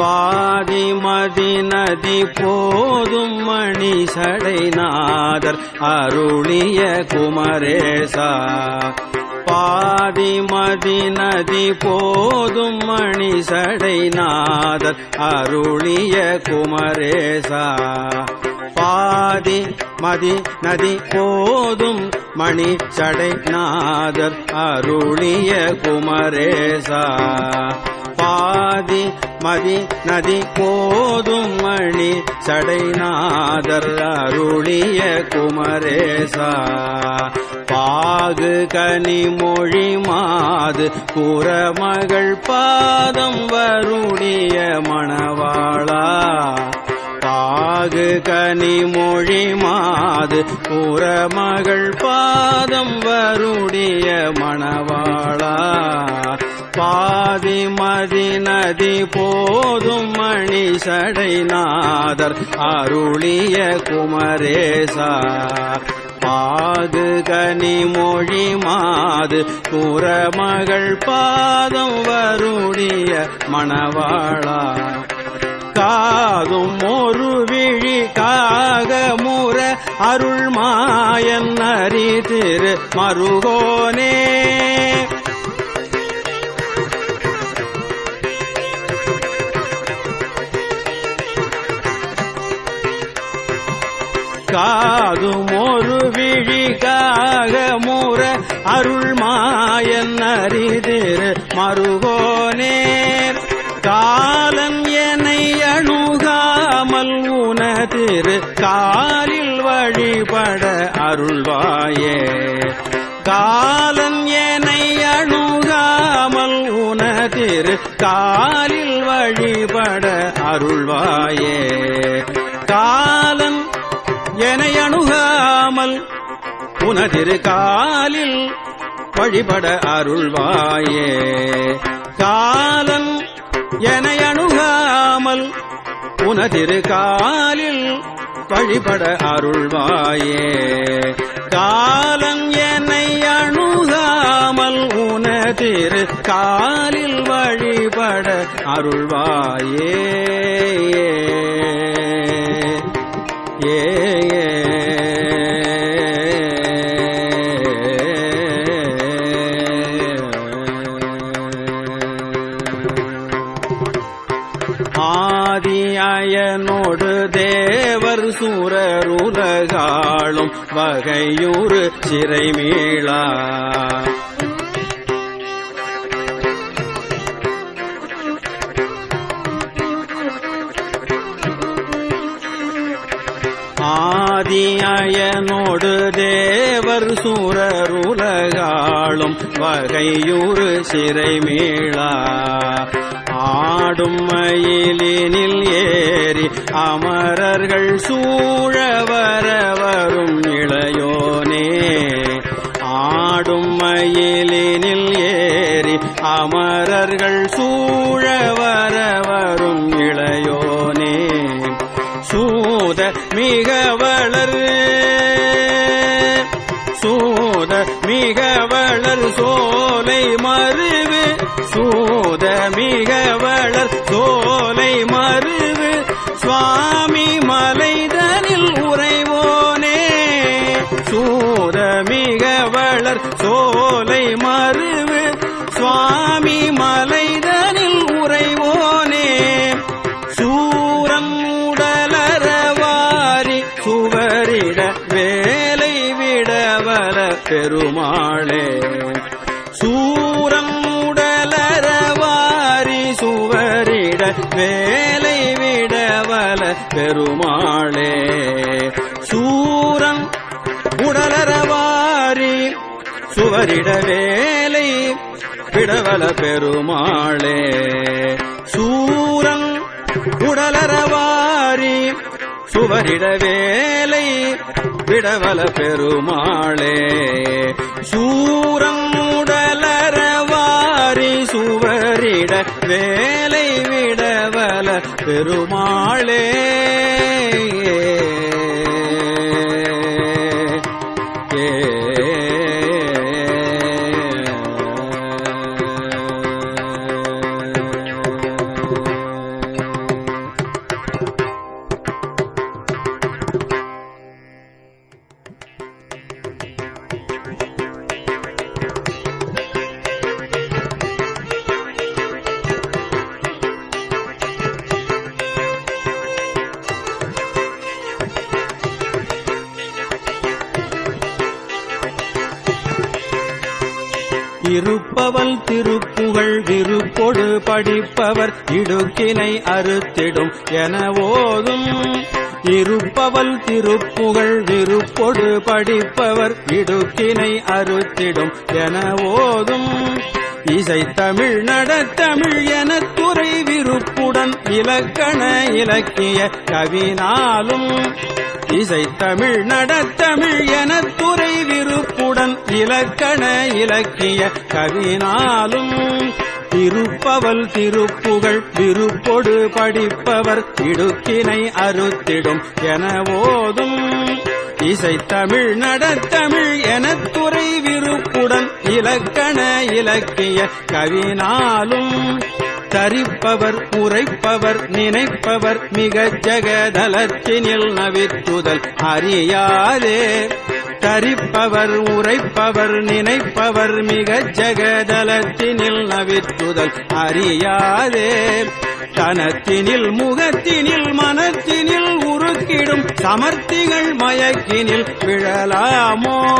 பாதி மதி நதி போதும் மணி சடைநாதர் அருளிய குமரேசா. பாதி மதி நதி போதும் மணி சடைநாதர் அருளிய குமரேசா. பாதி மதி நதி போதும் மணி சடைநாதர் அருளிய குமரேசா. பா மதி மதி நதி போதும் மணி. சடைநாதர் அருளிய குமரேசா. பாகு கனி மொழி மாது குரமகள் பாதம் வருடைய மணவாளா. பாகு கனி மொழி மாது புறமகள் பாதம் வருடைய மணவாளா. பாதி மதி நதி போதும் மணி சடைநாதர் அருளிய குமரேசா பாகு கனி மொழி மாது புறமகள் பாதம் வருடைய மணவாளா. காதும் ஒரு விழி காக முற அருள் மாயன் அறி திரு மருகோனே. காதும் ஒரு விழிக்காக காக முற அருள் மாயன் அறி திரு காலன் என்னை அணுகாமல் உனதிரு காலில் வழிபட அருள்வாயே. காலன் என்னை அணுகாமல் உனதிரு காலில் வழிபட அருள்வாயே. காலன் என அணுகாமல் உனதிரு காலில் வழிபட அருள்வாயே. காலன் என அணுகாமல் உனதிரு காலில் வழிபட அருள்வாயே. காலம் என்னை அணுகாமல் உனதிரு காலில் வழிபட அருள்வாயே. ஆதியனோடு தேவர் சூரருலகாளும் வகையூறு சிறைமீளா ஆதியனோடு தேவர் சூரருலகாளும் வகையூறு சிறைமீளா. ஆடும் மயிலினில் ஏறி அமரர்கள் சூழ வர வரும் இளையோனே வளர் சோலை மருவு சூத மிக வளர் சோலை மருவு சுவாமி மலைதனில் உறைவோனே. சூத மிக வளர் வேலை விடவல பெருமாளே. சூரம் உடலரவாரி சுவரிட வேலை விடவல பெருமாளே. சூரம் உடலரவாரி சுவரிட வேலை விடவல பெருமாளே. சூரம் உடலரவாரி சுவரிட வேலை விடவல பெருமாளே. இருப்பவல் திருப்புகழ் விருப்பொடு படிப்பவர் இடுக்கினை அறுத்திடும் என ஓதும். இருப்பவல் திருப்புகழ் விருப்பொடு படிப்பவர் இடுக்கினை அறுத்திடும் என ஓதும். இசை தமிழ் நடத்தமிழ் என துறை விருப்புடன் இலக்கண இலக்கிய கவினாலும் இசை தமிழ் நடத்தமிழ் என துறை விருப்புடன் இலக்கண இலக்கிய கவினாலும் திருப்பவல் திருப்புகள் விருப்பொடு படிப்பவர் இடுக்கினை அறுத்திடும் என ஓதும். இசை தமிழ் நடத்தமிழ் என துறை விருப்புடன் இலக்கண இலக்கிய கவினாலும் தரிப்பவர் உரைப்பவர் நினைப்பவர் மிக ஜெகதலத்தினில் நவித்துதல் அறியாதே. தரிப்பவர் உரைப்பவர் நினைப்பவர் மிக ஜெகதலத்தினில் நவித்துதல் அறியாதே. தனத்தினில் முகத்தினில் மனத்தினில் உருக்கிடும் சமர்த்திகள் மயக்கினில் விழலாமோ?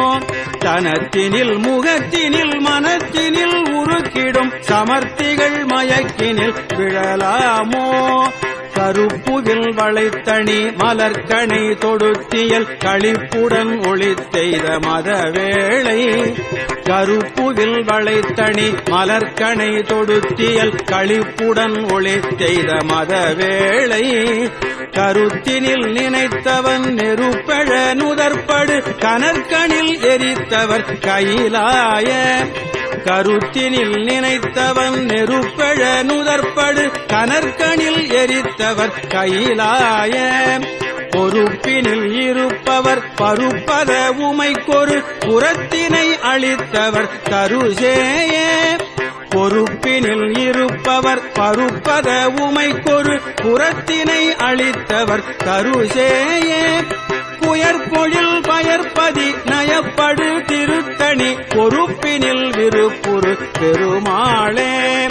தனத்தினில் முகத்தினில் மனத்தினில் உருக்கிடும் சமர்த்திகள் மயக்கினில் விழலாமோ? கருப்புவில் வளைத்தணி மலர்கணை தொடுத்தியல் களிப்புடன் ஒளி செய்த மதவேளை. கருப்புவில் வளைத்தணி மலர்கணை தொடுத்தியல் களிப்புடன் ஒளி செய்த மதவேளை. கருத்தினில் நினைத்தவன் நெருப்பழ நுதற்படு கனற்கனில் எரித்தவர் கையிலாய. கருத்தினில் நினைத்தவன் நெருப்பழ நுதற்படு. கனற்கனில் எரித்தவர் கையிலாய. பொறுப்பினில் இருப்பவர் பருப்பத உமைக்கொரு. புறத்தினை அளித்தவர் தருசேய. பொறுப்பினில் இருப்பவர் பருப்பத உமைக்கொரு. புறத்தினை அளித்தவர் தருசேயே. புயற்பொழில் பயற்பதி நய திருத்தணி பொறுப்பினில் விருப்புரு பெருமாளே.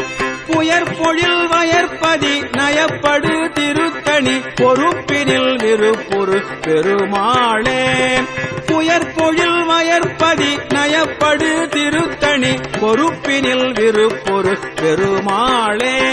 புயற்பொழில் வயற்பதி நயப்படு திருத்தணி பொறுப்பினில் விருப்புரு பெருமாளே. புயற்பொழில் வயற்பதி நயப்படு திருத்தணி பொறுப்பினில் விருப்புரு பெருமாளே.